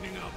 lining up.